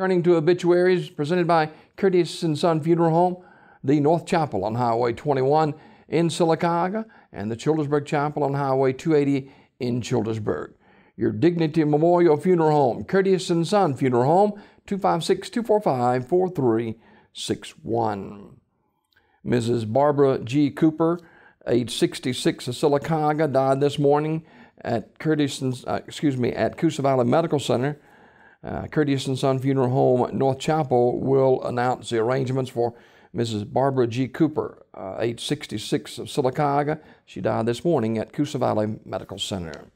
Turning to obituaries presented by Curtis and Son Funeral Home, the North Chapel on Highway 21 in Sylacauga, and the Childersburg Chapel on Highway 280 in Childersburg. Your Dignity Memorial Funeral Home, Curtis and Son Funeral Home, 256 245 4361. Mrs. Barbara G. Cooper, age 66 of Sylacauga, died this morning at Curtis, uh, excuse me, at Coosa Valley Medical Center. Uh, and Son Funeral Home, North Chapel, will announce the arrangements for Mrs. Barbara G. Cooper, uh, age 66 of Sylacauga. She died this morning at Coosa Valley Medical Center.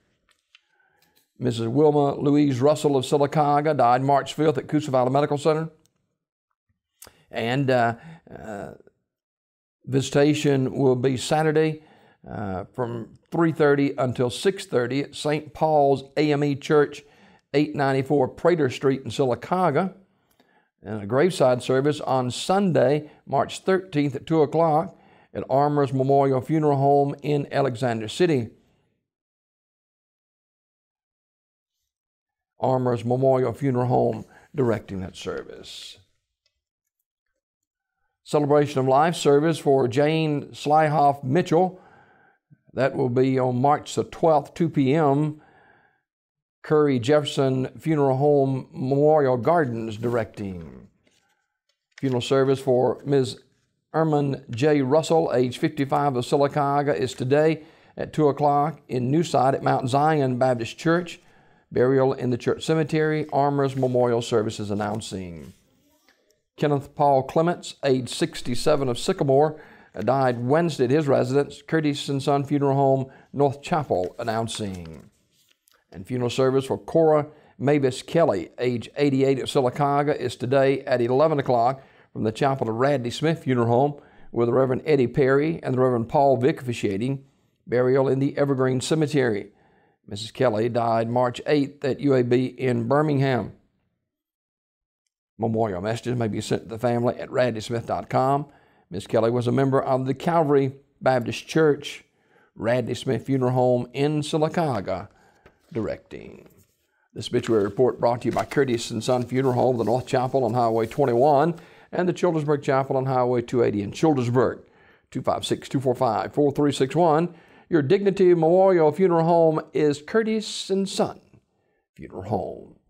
Mrs. Wilma Louise Russell of Sylacauga died March 5th at Coosa Valley Medical Center. And uh, uh, visitation will be Saturday uh, from 3.30 until 6.30 at St. Paul's AME Church, 894 Prater Street in Sylacauga. And a graveside service on Sunday, March 13th at 2 o'clock at Armour's Memorial Funeral Home in Alexander City. Armour's Memorial Funeral Home directing that service. Celebration of Life service for Jane Slyhoff Mitchell. That will be on March the 12th, 2 p.m. Curry Jefferson Funeral Home Memorial Gardens directing. Funeral service for Ms. Erman J. Russell, age 55 of Sylacauga, is today at 2 o'clock in Newside at Mount Zion Baptist Church. Burial in the church cemetery. Armour's Memorial Services announcing. Kenneth Paul Clements, age 67 of Sycamore, uh, died Wednesday at his residence, Curtis and Son Funeral Home, North Chapel, announcing. And funeral service for Cora Mavis Kelly, age 88 at Sylacauga, is today at 11 o'clock from the chapel of Radley Smith Funeral Home with the Reverend Eddie Perry and the Reverend Paul Vick officiating. Burial in the Evergreen Cemetery. Mrs. Kelly died March 8th at UAB in Birmingham. Memorial messages may be sent to the family at radleysmith.com. Miss Kelly was a member of the Calvary Baptist Church, Radley Smith Funeral Home in Sylacauga, directing. This obituary report brought to you by Curtis and Son Funeral Home, the North Chapel on Highway 21, and the Childersburg Chapel on Highway 280 in Childersburg. 256 245 4361. Your Dignity Memorial Funeral Home is Curtis and Son Funeral Home.